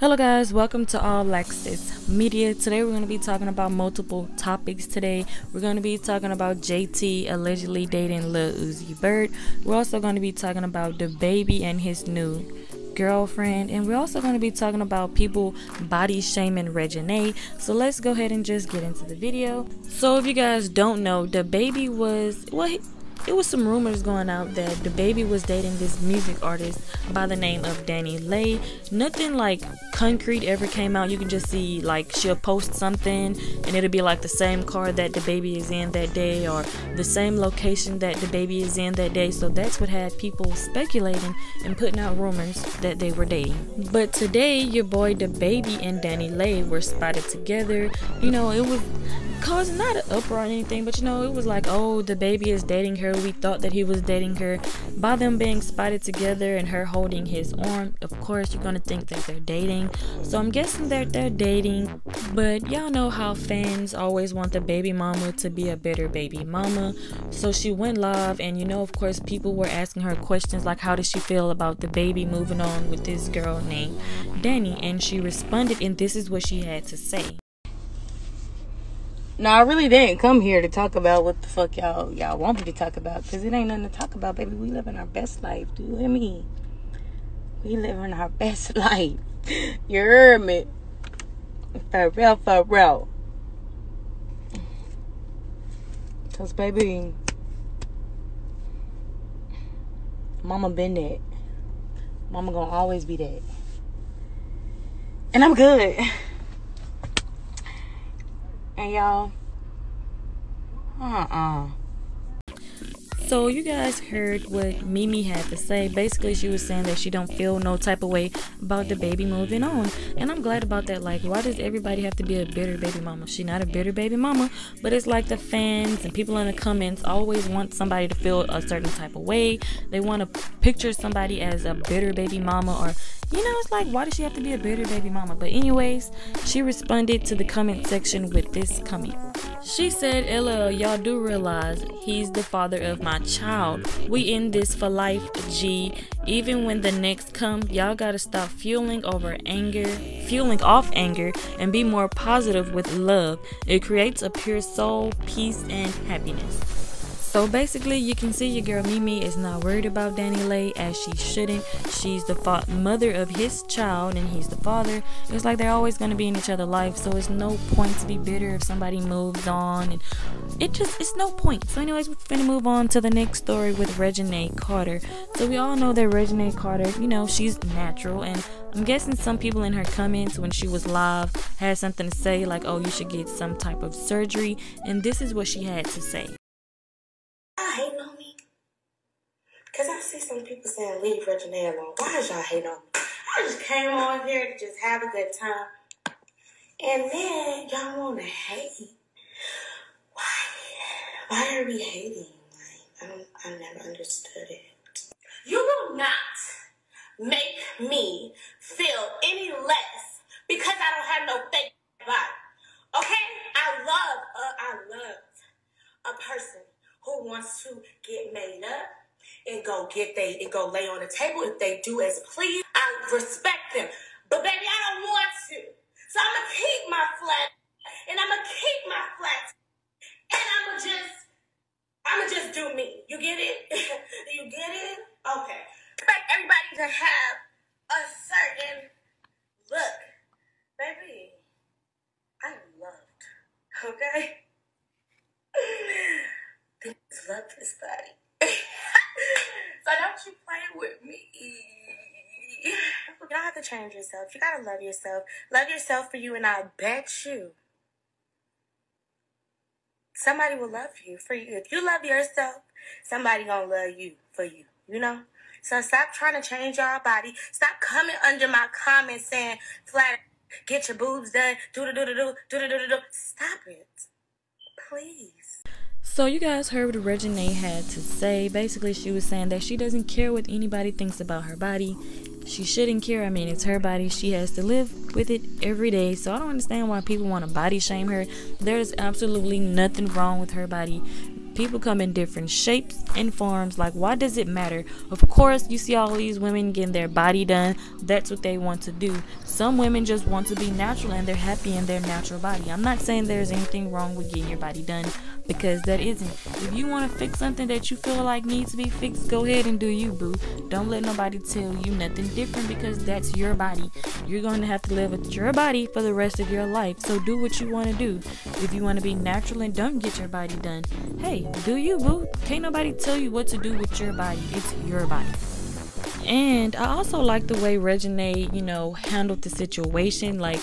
Hello guys, welcome to All Access Media. Today we're going to be talking about multiple topics today. We're going to be talking about JT allegedly dating Lil Uzi Vert We're also going to be talking about DaBaby and his new girlfriend and we're also going to be talking about people body shaming Reginae. So let's go ahead and just get into the video. So if you guys don't know, DaBaby was well it was some rumors going out that DaBaby was dating this music artist by the name of DaniLeigh. Nothing like concrete ever came out. You can just see like she'll post something and it'll be like the same car that DaBaby is in that day or the same location that DaBaby is in that day. So that's what had people speculating and putting out rumors that they were dating. But today, your boy DaBaby and DaniLeigh were spotted together. You know, it was causing not an uproar or anything, but you know, it was like, oh, DaBaby is dating her. We thought that he was dating her. By them being spotted together and her holding his arm, of course, you're gonna think that they're dating. So I'm guessing that they're dating. But y'all know how fans always want the baby mama to be a better baby mama. So she went live, and you know, of course, people were asking her questions like, how does she feel about DaBaby moving on with this girl named Danny? And she responded, and this is what she had to say. No, I really didn't come here to talk about what the fuck y'all y'all want me to talk about because it ain't nothing to talk about, baby. We living our best life. Do you hear me? We living our best life. You heard me? For real, for real. Cause baby, mama been that. Mama gonna always be that. And I'm good. And y'all, uh-uh. So you guys heard what Mimi had to say. Basically, she was saying that she don't feel no type of way about DaBaby moving on, and I'm glad about that. Like, why does everybody have to be a bitter baby mama? She not a bitter baby mama, but it's like the fans and people in the comments always want somebody to feel a certain type of way. They want to picture somebody as a bitter baby mama or you know, it's like, why does she have to be a bitter baby mama? But, anyways, she responded to the comment section with this comment. She said, LL, y'all do realize he's the father of my child. We in this for life, G. Even when the next come, y'all gotta stop fueling over anger, fueling off anger, and be more positive with love. It creates a pure soul, peace, and happiness. So basically, you can see your girl Mimi is not worried about DaniLeigh as she shouldn't. She's the mother of his child and he's the father. It's like they're always going to be in each other's life, so it's no point to be bitter if somebody moves on. And it just, it's no point. So, anyways, we're going to move on to the next story with Reginae Carter. So, we all know that Reginae Carter, you know, she's natural and I'm guessing some people in her comments when she was live had something to say like, oh, you should get some type of surgery. And this is what she had to say. Because I see some people saying, leave Reginae alone. Why is y'all hating on me? I just came on here to just have a good time. And then y'all want to hate. Why? Why are we hating? Like, I don't, I never understood it. You will not make me feel any less because I don't have no fake body. Okay? I love, uh, I love a person who wants to get made up and go get they and go lay on the table if they do as please. I respect them. But baby, I don't want to. So I'm gonna keep my flat and I'm gonna keep my flat and I'm gonna just I'm gonna just do me. You get it? you get it? Okay. Expect everybody to have a certain look. Baby, I loved. Okay? love this body. so don't you play with me. You don't have to change yourself. You gotta love yourself. Love yourself for you, and I bet you somebody will love you for you. If you love yourself, somebody gonna love you for you. You know. So stop trying to change your body. Stop coming under my comments saying flat. Get your boobs done. Do do do do do do do do do. Stop it, please. So you guys heard what Reginae had to say. Basically, she was saying that she doesn't care what anybody thinks about her body. She shouldn't care. I mean, it's her body. She has to live with it every day. So I don't understand why people want to body shame her. There's absolutely nothing wrong with her body. People come in different shapes and forms. Like, why does it matter? Of course, you see all these women getting their body done. That's what they want to do. Some women just want to be natural and they're happy in their natural body. I'm not saying there's anything wrong with getting your body done because that isn't. If you want to fix something that you feel like needs to be fixed, go ahead and do you, boo. Don't let nobody tell you nothing different because that's your body. You're going to have to live with your body for the rest of your life. So do what you want to do. If you want to be natural and don't get your body done, hey, do you, boo. Can't nobody tell you what to do with your body. It's your body. And I also like the way Reginae, you know, handled the situation. Like,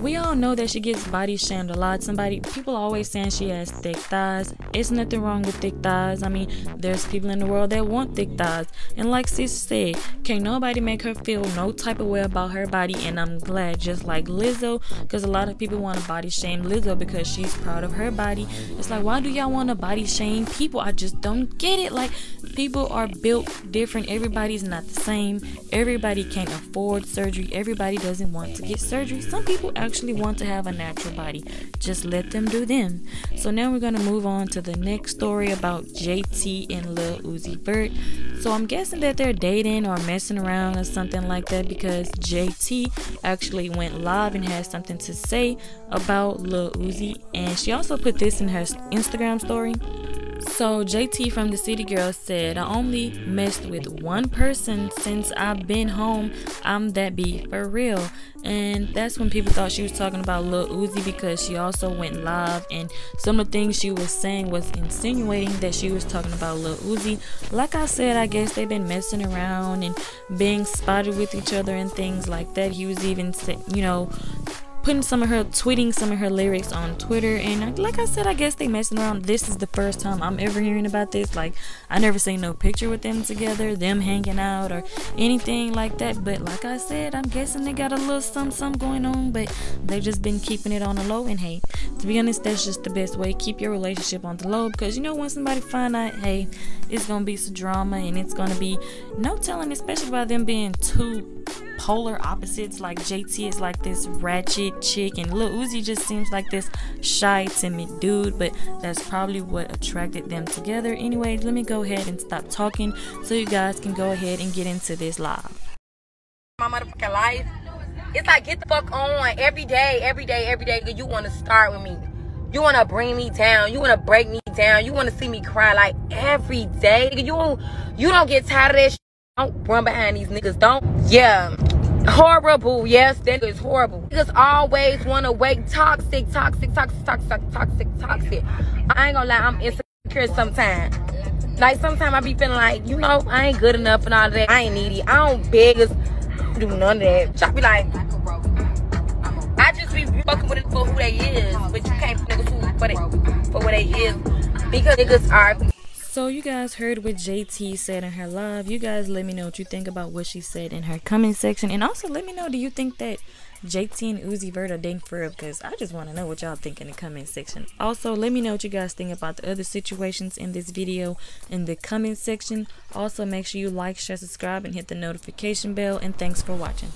we all know that she gets body shamed a lot. Somebody, people always saying she has thick thighs. It's nothing wrong with thick thighs. I mean, there's people in the world that want thick thighs. And like Sis said, can't nobody make her feel no type of way about her body. And I'm glad, just like Lizzo, because a lot of people want to body shame Lizzo because she's proud of her body. It's like, why do y'all want to body shame people? I just don't get it. Like, people are built different. Everybody's not the same. Everybody can't afford surgery. Everybody doesn't want to get surgery. Some people actually want to have a natural body. Just let them do them. So now we're gonna move on to the next story about JT and Lil Uzi Vert. So I'm guessing that they're dating or messing around or something like that because JT actually went live and had something to say about Lil Uzi, and she also put this in her Instagram story. So JT from the City Girl said, I only messed with one person since I've been home. I'm that B for real. And that's when people thought she was talking about Lil Uzi because she also went live and some of the things she was saying was insinuating that she was talking about Lil Uzi. Like I said, I guess they've been messing around and being spotted with each other and things like that. He was even, you know, putting some of her tweeting some of her lyrics on Twitter. And like I said I guess they messing around. This is the first time I'm ever hearing about this. Like I never seen no picture with them together them hanging out or anything like that. But like I said I'm guessing they got a little some some going on. But they've just been keeping it on the low. And hey to be honest that's just the best way. Keep your relationship on the low. Because you know when somebody find out hey it's gonna be some drama and it's gonna be no telling especially by them being too polar opposites. Like JT is like this ratchet chick, and Lil Uzi just seems like this shy, timid dude. But that's probably what attracted them together. Anyways, let me go ahead and stop talking so you guys can go ahead and get into this live. My motherfucking life. It's like get the fuck on every day, every day, every day. You want to start with me. You want to bring me down. You want to break me down. You want to see me cry like every day. You you don't get tired of that. Don't run behind these niggas. Don't. Yeah. Horrible. Yes, that is horrible. Niggas always want to wake Toxic, toxic, toxic, toxic, toxic, toxic. I ain't gonna lie. I'm insecure sometimes. Like sometimes I be feeling like, you know, I ain't good enough and all that. I ain't needy. I don't beg us do none of that. I be like, I just be fucking with it for who they is, but you can't niggas who for, they, for what they is because niggas are so you guys heard what JT said in her live. You guys let me know what you think about what she said in her comment section. And also let me know, do you think that JT and Uzi Vert are dating for real? Because I just want to know what y'all think in the comment section. Also, let me know what you guys think about the other situations in this video in the comment section. Also, make sure you like, share, subscribe, and hit the notification bell. And thanks for watching.